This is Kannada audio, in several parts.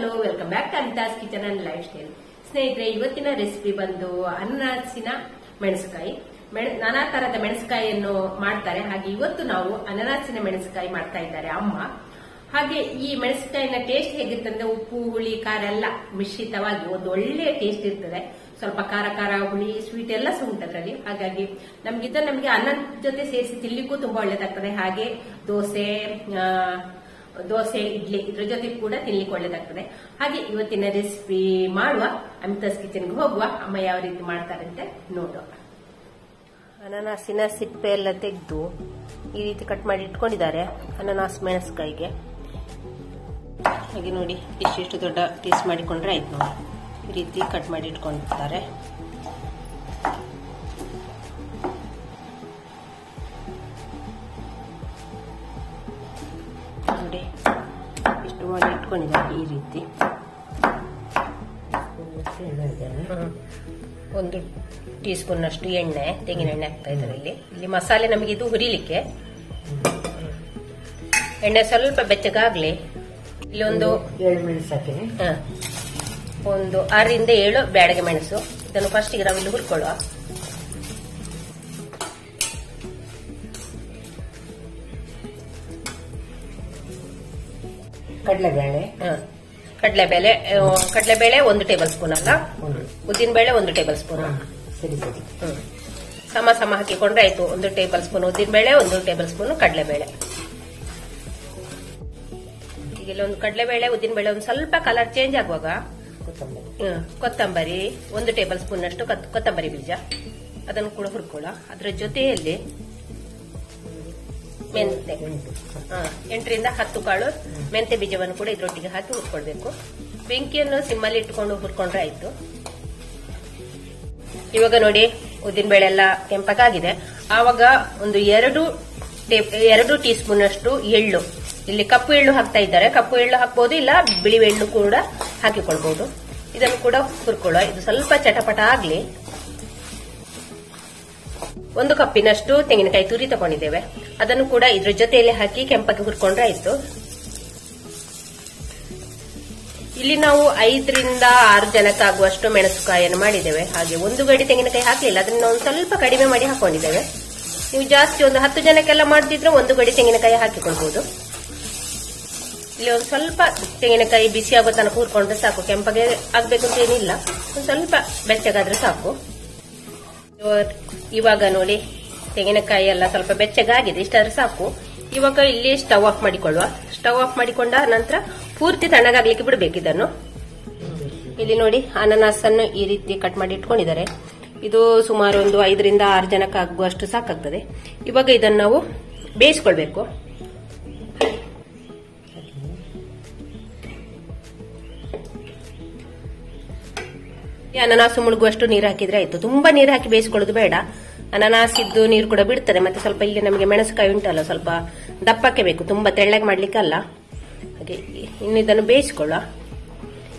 Hello welcome back to Anita's kitchen and lifestyle ಸ್ನೇಹಿತರೆ, ಇವತ್ತಿನ ರೆಸಿಪಿ ಬಂದು ಅನನಾಸಿನ ಮೆಣಸಕಾಯಿ ಮೆಣ- ನಾನಾ ತರದ ಮೆಣಸುಕಾಯಿಯನ್ನು ಮಾಡ್ತಾರೆ. ಹಾಗೆ ಇವತ್ತು ನಾವು ಅನನಾಸಿನ ಮೆಣಸಕಾಯಿ ಮಾಡ್ತಾ ಇದ್ದಾರೆ ಅಮ್ಮ. ಹಾಗೆ ಈ ಮೆಣಸುಕಾಯಿನ ಟೇಸ್ಟ್ ಹೇಗಿರ್ತದೆ ಉಪ್ಪು, ಹುಳಿ, ಖಾರ ಎಲ್ಲ ಮಿಶ್ರಿತವಾಗಿ ಒಂದು ಒಳ್ಳೆ ಟೇಸ್ಟ್ ಇರ್ತದೆ. ಸ್ವಲ್ಪ ಖಾರ ಖಾರ, ಹುಳಿ ಸ್ವೀಟ್ ಎಲ್ಲ ಸಹ ಉಂಟು ಅದರಲ್ಲಿ. ಹಾಗಾಗಿ ನಮ್ಗಿದ್ದ ನಮಗೆ ಅನ್ನದ ಜೊತೆ ಸೇರಿಸಿ ತಿನ್ಲಿಕ್ಕೂ ತುಂಬಾ ಒಳ್ಳೇದಾಗ್ತದೆ. ಹಾಗೆ ದೋಸೆ ದೋಸೆ, ಇಡ್ಲಿ ಇದ್ರ ಜೊತೆ ಕೂಡ ತಿನ್ಲಿಕ್ಕೆ ಒಳ್ಳೇದಾಗ್ತದೆ ಹಾಗೆ ಇವತ್ತಿನ ರೆಸಿಪಿ ಮಾಡುವ ಅಮಿತಾಸ್ ಕಿಚನ್ಗೆ ಹೋಗುವ ಅಮ್ಮ ಯಾವ ರೀತಿ ಮಾಡ್ತಾರೆ ಅಂತ ನೋಡುವ. ಅನನಾಸಿನ ಸಿಪ್ಪೆ ಎಲ್ಲ ತೆಗೆದು ಈ ರೀತಿ ಕಟ್ ಮಾಡಿ ಇಟ್ಕೊಂಡಿದ್ದಾರೆ ಅನನಾಸ್ ಮೆಣಸ್ಕಾಯಿಗೆ ಹಾಗೆ ನೋಡಿ ಇಷ್ಟಿಷ್ಟು ದೊಡ್ಡ ಪೀಸ್ ಮಾಡಿಕೊಂಡ್ರೆ ಆಯ್ತು ನೋಡಿ. ಈ ರೀತಿ ಕಟ್ ಮಾಡಿ ಇಟ್ಕೊಂಡಿರ್ತಾರೆ ನೋಡಿ. ಇಷ್ಟು ಮಾಡಿ ಇಟ್ಕೊಂಡಿದ್ದಾರೆ ಈ ರೀತಿ. ಒಂದು ಟೀ ಸ್ಪೂನ್ ಅಷ್ಟು ಎಣ್ಣೆ, ತೆಂಗಿನ ಎಣ್ಣೆ ಹಾಕ್ತಾ ಇದ್ದಾರೆ ಇಲ್ಲಿ. ಇಲ್ಲಿ ಮಸಾಲೆ ನಮಗೆ ಇದು ಹುರಿಲಿಕ್ಕೆ. ಎಣ್ಣೆ ಸ್ವಲ್ಪ ಬೆಚ್ಚಗಾಗ್ಲಿ. ಇಲ್ಲಿ ಒಂದು ಏಳು ಮೆಣಸು ಹಾಕಿನಿ ಒಂದು ಆರರಿಂದ ಏಳು ಬ್ಯಾಡಗೆ ಮೆಣಸು. ಇದನ್ನು ಫಸ್ಟ್ ಈಗ ನಾವಿಲ್ಲಿ ಹುರ್ಕೊಳ್ಳುವ. ಕಡಲೆಬೇಳೆ. ಕಡಲೆಬೇಳೆ ಕಡಲೆಬೇಳೆ ಒಂದು ಟೇಬಲ್ ಸ್ಪೂನ್ ಅಲ್ಲ? ಉದ್ದಿನ ಬೇಳೆ ಒಂದು ಟೇಬಲ್ ಸ್ಪೂನ್. ಸರಿ ಸರಿ. ಸಮ ಸಮ ಹಾಕಿಕೊಂಡ್ರೆ ಆಯ್ತು. ಒಂದು ಟೇಬಲ್ ಸ್ಪೂನ್ ಉದ್ದಿನ ಬೇಳೆ ಒಂದು ಟೇಬಲ್ ಸ್ಪೂನ್ ಕಡಲೆಬೇಳೆ. ಈಗ ಕಡಲೆ ಒಂದು ಕಡಲೆಬೇಳೆ ಉದ್ದಿನಬೇಳೆ ಒಂದು ಸ್ವಲ್ಪ ಕಲರ್ ಚೇಂಜ್ ಆಗುವಾಗ ಕೊತ್ತಂಬರಿ. ಕೊತ್ತಂಬರಿ ಒಂದು ಟೇಬಲ್ ಸ್ಪೂನ್ ಅಷ್ಟು ಕೊತ್- ಕೊತ್ತಂಬರಿ ಬೀಜ. ಅದನ್ನು ಕೂಡ ಹುರ್ಕೊಳ್ಳ ಅದರ ಜೊತೆಯಲ್ಲಿ ಮೆಂತೆ ಎಂಟರಿಂದ ಹತ್ತು ಕಾಳು ಮೆಂತೆ ಬೀಜವನ್ನು ಕೂಡ ಇದರೊಟ್ಟಿಗೆ ಹಾಕಿ ಹುರ್ಕೊಳ್ಬೇಕು. ಬೆಂಕಿಯನ್ನು ಸಿಮ್ಮಲ್ಲಿ ಇಟ್ಕೊಂಡು ಹುರ್ಕೊಂಡ್ರೆ ಆಯ್ತು. ಇವಾಗ ನೋಡಿ ಉದ್ದಿನಬೇಳೆ ಎಲ್ಲ ಕೆಂಪಗಾಗಿದೆ ಆವಾಗ ಒಂದು ಎರಡು ಎರಡು ಟೀ ಸ್ಪೂನ್ ಅಷ್ಟು ಎಳ್ಳು. ಇಲ್ಲಿ ಕಪ್ಪು ಎಳ್ಳು ಹಾಕ್ತಾ ಇದ್ದಾರೆ. ಕಪ್ಪು ಎಳ್ಳು ಹಾಕ್ಬಹುದು ಇಲ್ಲ ಬಿಳಿ ಎಳ್ಳು ಕೂಡ ಹಾಕಿಕೊಳ್ಬಹುದು ಇದನ್ನು ಕೂಡ ಹುರ್ಕೊಳ್ಳೋ ಇದು ಸ್ವಲ್ಪ ಚಟಪಟ ಆಗ್ಲಿ. ಒಂದು ಕಪ್ಪಿನಷ್ಟು ತೆಂಗಿನಕಾಯಿ ತುರಿ ತಗೊಂಡಿದ್ದೇವೆ. ಅದನ್ನು ಕೂಡ ಇದ್ರ ಜೊತೆಯಲ್ಲಿ ಹಾಕಿ ಕೆಂಪಕ್ಕೆ ಹುರ್ಕೊಂಡ್ರೆ ಆಯ್ತು. ಇಲ್ಲಿ ನಾವು ಐದರಿಂದ ಆರು ಜನಕ್ಕಾಗುವಷ್ಟು ಮೆಣಸುಕಾಯಿಯನ್ನು ಮಾಡಿದ್ದೇವೆ. ಹಾಗೆ ಒಂದು ಗಡಿ ತೆಂಗಿನಕಾಯಿ ಹಾಕಲಿಲ್ಲ. ಅದನ್ನ ಒಂದು ಸ್ವಲ್ಪ ಕಡಿಮೆ ಮಾಡಿ ಹಾಕೊಂಡಿದ್ದೇವೆ. ನೀವು ಜಾಸ್ತಿ ಒಂದು ಹತ್ತು ಜನಕ್ಕೆಲ್ಲ ಮಾಡ್ತಿದ್ರೆ ಒಂದು ಗಡಿ ತೆಂಗಿನಕಾಯಿ ಹಾಕಿಕೊಳ್ಬಹುದು ಇಲ್ಲಿ ಒಂದು ಸ್ವಲ್ಪ ತೆಂಗಿನಕಾಯಿ ಬಿಸಿ ಆಗೋ ತನಕ ಹುರ್ಕೊಂಡ್ರೆ ಸಾಕು. ಕೆಂಪಗೆ ಆಗ್ಬೇಕು ಅಂತ ಏನಿಲ್ಲ ಒಂದು ಸ್ವಲ್ಪ ಬೆಚ್ಚಗಾದ್ರೆ ಸಾಕು. ಇವಾಗ ನೋಡಿ, ತೆಂಗಿನಕಾಯಿ ಎಲ್ಲ ಸ್ವಲ್ಪ ಬೆಚ್ಚಗಾಗಿದೆ, ಇಷ್ಟಾದ್ರೆ ಸಾಕು. ಇವಾಗ ಇಲ್ಲಿ ಸ್ಟವ್ ಆಫ್ ಮಾಡಿಕೊಳ್ಳುವ. ಸ್ಟವ್ ಆಫ್ ಮಾಡಿಕೊಂಡ ನಂತರ ಪೂರ್ತಿ ತಣ್ಣಗಾಗ್ಲಿಕ್ಕೆ ಬಿಡಬೇಕು ಇದನ್ನು. ಇಲ್ಲಿ ನೋಡಿ ಅನನಾಸ್ ಅನ್ನು ಈ ರೀತಿ ಕಟ್ ಮಾಡಿ ಇಟ್ಕೊಂಡಿದ್ದಾರೆ. ಇದು ಸುಮಾರು ಒಂದು ಐದರಿಂದ ಆರು ಜನಕ್ಕಾಗುವಷ್ಟು ಸಾಕಾಗ್ತದೆ. ಇವಾಗ ಇದನ್ನು ನಾವು ಬೇಯಿಸ್ಕೊಳ್ಬೇಕು. ಅನನಾಸು ಮುಳುಗುವಷ್ಟು ನೀರು ಹಾಕಿದ್ರೆ ಆಯ್ತು. ತುಂಬಾ ನೀರು ಹಾಕಿ ಬೇಯಿಸಿಕೊಳ್ಳೋದು ಬೇಡ. ಅನನಾಸ್ ಇದ್ದು ನೀರು ಕೂಡ ಬಿಡ್ತದೆ. ಮತ್ತೆ ಸ್ವಲ್ಪ ಇಲ್ಲಿ ನಮಗೆ ಮೆಣಸುಕಾಯಿ ಉಂಟಲ್ಲ, ಸ್ವಲ್ಪ ದಪ್ಪಕ್ಕೆ ಬೇಕು. ತುಂಬಾ ತೆಳ್ಳಗೆ ಮಾಡ್ಲಿಕ್ಕಲ್ಲ. ಹಾಗೆ ಇನ್ನು ಇದನ್ನು ಬೇಯಿಸ್ಕೊಳ್ಳ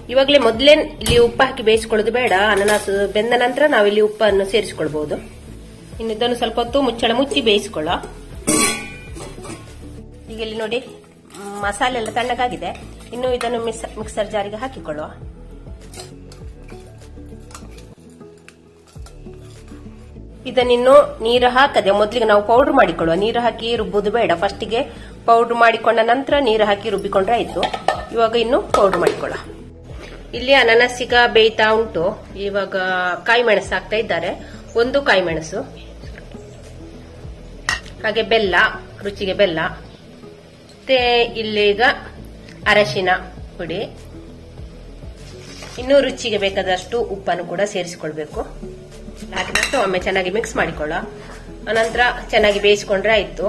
ಇವಾಗಲೇ ಮೊದಲೇ ಇಲ್ಲಿ ಉಪ್ಪು ಹಾಕಿ ಬೇಯಿಸಿಕೊಳ್ಳೋದು ಬೇಡ. ಅನಾನಸ್ ಬೆಂದ ನಂತರ ನಾವು ಇಲ್ಲಿ ಉಪ್ಪನ್ನು ಸೇರಿಸಿಕೊಳ್ಬಹುದು ಇನ್ನು ಇದನ್ನು ಸ್ವಲ್ಪ ಹೊತ್ತು ಮುಚ್ಚಳ ಮುಚ್ಚಿ ಬೇಯಿಸ್ಕೊಳ್ಳ ಈಗ ಇಲ್ಲಿ ನೋಡಿ, ಮಸಾಲೆ ಎಲ್ಲ ತಣ್ಣಗಾಗಿದೆ. ಇನ್ನು ಇದನ್ನು ಮಿಕ್ಸ- ಮಿಕ್ಸರ್ ಜಾರಿಗೆ ಹಾಕಿಕೊಳ್ಳುವ. ಇದನ್ನಿನ್ನು ನೀರು ಹಾಕದೆ ಮೊದಲಿಗೆ ನಾವು ಪೌಡರ್ ಮಾಡಿಕೊಳ್ಳುವ. ನೀರು ಹಾಕಿ ರುಬ್ಬುದು ಬೇಡ. ಫಸ್ಟಿಗೆ ಪೌಡರ್ ಮಾಡಿಕೊಂಡ ನಂತರ ನೀರು ಹಾಕಿ ರುಬ್ಬಿಕೊಂಡ್ರೆ ಆಯ್ತು. ಇವಾಗ ಇನ್ನು ಪೌಡರ್ ಮಾಡಿಕೊಳ್ಳ. ಇಲ್ಲಿ ಅನನಸಿಗ, ಬೇಯ್ತಾ ಉಂಟು. ಇವಾಗ ಕಾಯಿ ಮೆಣಸು ಹಾಕ್ತಾ ಇದ್ದಾರೆ. ಒಂದು ಕಾಯಿ ಮೆಣಸು ಹಾಗೆ ಬೆಲ್ಲ, ರುಚಿಗೆ ಬೆಲ್ಲ. ಮತ್ತೆ ಇಲ್ಲಿ ಈಗ ಅರಶಿನ ಪುಡಿ. ಇನ್ನು ರುಚಿಗೆ ಬೇಕಾದಷ್ಟು ಉಪ್ಪನ್ನು ಕೂಡ ಸೇರಿಸಿಕೊಳ್ಬೇಕು. ಹಾಕಿದಷ್ಟು ಒಮ್ಮೆ ಚೆನ್ನಾಗಿ ಮಿಕ್ಸ್ ಮಾಡಿಕೊಳ್ಳ. ಅನಂತರ ಚೆನ್ನಾಗಿ ಬೇಯಿಸ್ಕೊಂಡ್ರೆ ಆಯ್ತು.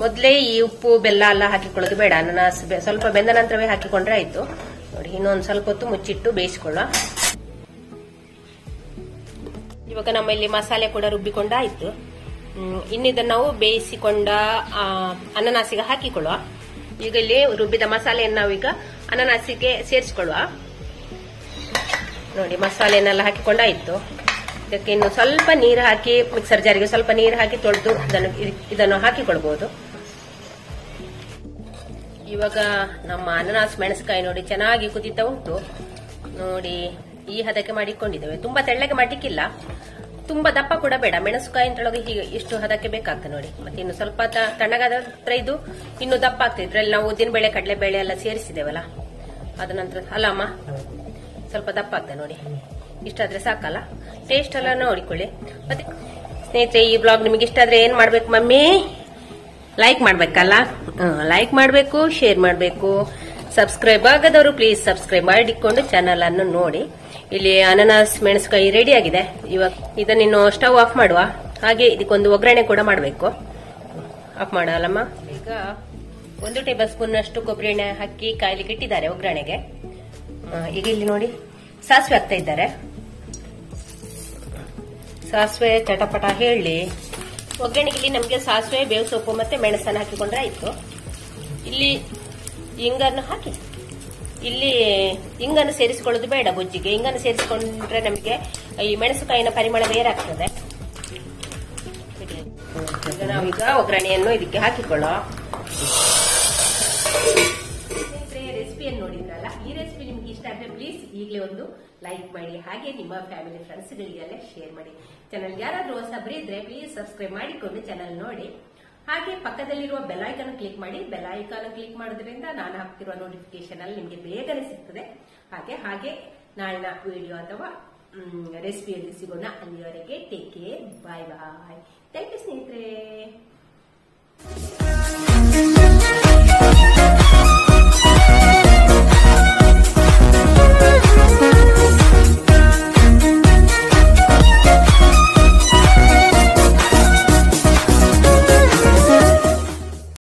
ಮೊದಲೇ ಈ ಉಪ್ಪು, ಬೆಲ್ಲ ಎಲ್ಲ ಹಾಕಿಕೊಳ್ಳೋದು ಬೇಡ. ಅನನಾಸ್ ಸ್ವಲ್ಪ ಬೆಂದ ನಂತರವೇ ಹಾಕಿಕೊಂಡ್ರೆ ಆಯ್ತು. ನೋಡಿ, ಇನ್ನೊಂದು ಸ್ವಲ್ಪ ಹೊತ್ತು ಮುಚ್ಚಿಟ್ಟು ಬೇಯಿಸಿಕೊಳ್ಳ. ಇವಾಗ ನಮ್ಮ ಇಲ್ಲಿ ಮಸಾಲೆ ಕೂಡ ರುಬ್ಬಿಕೊಂಡ ಆಯ್ತು. ಇನ್ನಿದನ್ನು ನಾವು ಬೇಯಿಸಿಕೊಂಡ ಅನನಾಸಿಗೆ ಹಾಕಿಕೊಳ್ಳುವ ಈಗ ಇಲ್ಲಿ ರುಬ್ಬಿದ ಮಸಾಲೆಯನ್ನು ನಾವೀಗ ಅನನಾಸಿಗೆ ಸೇರಿಸಿಕೊಳ್ಳುವ. ನೋಡಿ ಮಸಾಲೆನೆಲ್ಲ ಹಾಕಿಕೊಂಡಾಯ್ತು ಇದಕ್ಕೆ ಇನ್ನು ಸ್ವಲ್ಪ ನೀರು ಹಾಕಿ ಮಿಕ್ಸರ್ ಜಾರಿಗೆ ಸ್ವಲ್ಪ ನೀರು ಹಾಕಿ ತೊಳೆದು ಇದನ್ನು ಇದನ್ನು ಹಾಕಿಕೊಳ್ಬಹುದು ಇವಾಗ ನಮ್ಮ ಅನನಾಸ್ ಮೆಣಸಕಾಯಿ ನೋಡಿ ಚೆನ್ನಾಗಿ ಕುದಿತಾ ಉಂಟು. ನೋಡಿ, ಈ ಹದಕ್ಕೆ ಮಾಡಿಕೊಂಡಿದ್ದೇವೆ. ತುಂಬಾ ತೆಳ್ಳಗೆ ಮಾಡಲಿಕ್ಕಿಲ್ಲ ತುಂಬಾ ದಪ್ಪ ಕೂಡ ಬೇಡ. ಮೆಣಸುಕಾಯಿ ಅಂತೊಳಗೆ ಹೀಗೆ ಇಷ್ಟು ಹದಕ್ಕೆ ಬೇಕಾಗ್ತದೆ ನೋಡಿ. ಮತ್ತೆ ಇನ್ನು ಸ್ವಲ್ಪ ತಣ್ಣಗಾದ ಇದು ಇನ್ನು ದಪ್ಪ ಆಗ್ತದೆ. ಇದ್ರಲ್ಲಿ ನಾವು ಉದ್ದಿನ ಬೇಳೆ ಕಡಲೆ ಬೇಳೆ ಎಲ್ಲ ಸೇರಿಸಿದೇವಲ್ಲ ಅದ ನಂತರ, ಅಲ್ಲ ಅಮ್ಮ? ಸ್ವಲ್ಪ ದಪ್ಪ ಆಗ್ತದೆ ನೋಡಿ. ಇಷ್ಟಾದ್ರೆ ಸಾಕಲ್ಲ. ಟೇಸ್ಟ್ ಎಲ್ಲ ನೋಡಿಕೊಳ್ಳಿ. ಮತ್ತೆ ಸ್ನೇಹಿತರೆ, ಈ ಬ್ಲಾಗ್ ನಿಮಗೆ ಇಷ್ಟ ಆದ್ರೆ ಏನ್ ಮಾಡ್ಬೇಕು ಮಮ್ಮಿ? ಲೈಕ್ ಮಾಡ್ಬೇಕಲ್ಲ? ಲೈಕ್ ಮಾಡಬೇಕು ಶೇರ್ ಮಾಡಬೇಕು. ಸಬ್ಸ್ಕ್ರೈಬ್ ಆಗದವರು ಪ್ಲೀಸ್ ಸಬ್ಸ್ಕ್ರೈಬ್ ಮಾಡಿಕೊಂಡು ಚಾನಲ್ ಅನ್ನು ನೋಡಿ. ಇಲ್ಲಿ ಅನನಾಸ್ ಮೆಣಸುಕಾಯಿ ರೆಡಿ ಆಗಿದೆ. ಇವಾಗ ಇದನ್ನಿನ್ನು ಸ್ಟವ್ ಆಫ್ ಮಾಡುವ. ಹಾಗೆ ಇದಕ್ಕೊಂದು ಒಗ್ಗರಣೆ ಕೂಡ ಮಾಡಬೇಕು. ಆಫ್ ಮಾಡಲ್ಲಮ್ಮ? ಈಗ ಒಂದು ಟೇಬಲ್ ಸ್ಪೂನ್ ಅಷ್ಟು ಕೊಬ್ಬರಿ ಎಣ್ಣೆ ಹಾಕಿ ಕಾಯ್ಲಿಕ್ಕೆ ಇಟ್ಟಿದ್ದಾರೆ ಒಗ್ಗರಣೆಗೆ. ಈಗ ಇಲ್ಲಿ ನೋಡಿ. ಸಾಸಿವೆ ಹಾಕ್ತಾ ಇದ್ದಾರೆ. ಸಾಸಿವೆ ಚಟಪಟ ಹೇಳಿ. ಒಗ್ಗರಣೆಗೆ ಇಲ್ಲಿ ನಮಗೆ ಸಾಸಿವೆ, ಬೇವು ಸೊಪ್ಪು ಮತ್ತೆ ಮೆಣಸನ್ನು ಹಾಕಿಕೊಂಡ್ರೆ ಆಯ್ತು. ಇಲ್ಲಿ ಇಂಗನ್ನು ಹಾಕಿ. ಇಲ್ಲಿ ಇಂಗನ್ನು ಸೇರಿಸಿಕೊಳ್ಳೋದು ಬೇಡ ಗೊಜ್ಜಿಗೆ ಇಂಗನ್ನು ಸೇರಿಸಿಕೊಂಡ್ರೆ ನಮಗೆ ಈ ಮೆಣಸುಕಾಯಿನ ಪರಿಮಳ ಬೇರೆ ಆಗ್ತದೆ. ಈಗ ನಾವೀಗ ಒಗ್ಗರಣೆಯನ್ನು ಇದಕ್ಕೆ ಹಾಕಿಕೊಳ್ಳೋ ಈಗಲೇ ಒಂದು ಲೈಕ್ ಮಾಡಿ, ಹಾಗೆ ನಿಮ್ಮ ಫ್ಯಾಮಿಲಿ ಫ್ರೆಂಡ್ಸ್ಗಳಿಗೆಲ್ಲ ಶೇರ್ ಮಾಡಿ. ಚಾನಲ್ ಯಾರಾದ್ರೂ ಹೊಸ ಬರೀದ್ರೆ ಪ್ಲೀಸ್ ಸಬ್ಸ್ಕ್ರೈಬ್ ಮಾಡಿಕೊಂಡು ಚಾನಲ್ ನೋಡಿ. ಹಾಗೆ ಪಕ್ಕದಲ್ಲಿರುವ ಬೆಲ್ ಐಕಾನ್ ಕ್ಲಿಕ್ ಮಾಡಿ ಬೆಲ್ ಐಕಾನ್ ಕ್ಲಿಕ್ ಮಾಡೋದ್ರಿಂದ ನಾನು ಹಾಕ್ತಿರುವ ನೋಟಿಫಿಕೇಶನ್ ಅಲ್ಲಿ ನಿಮಗೆ ಬೇಗನೆ ಸಿಗ್ತದೆ. ಹಾಗೆ ಹಾಗೆ ನಾಳಿನ ವಿಡಿಯೋ ಅಥವಾ ರೆಸಿಪಿಯಲ್ಲಿ ಸಿಗೋಣ ಅಲ್ಲಿಯವರೆಗೆ take care bye bye thank you ಸ್ನೇಹಿತರೆ.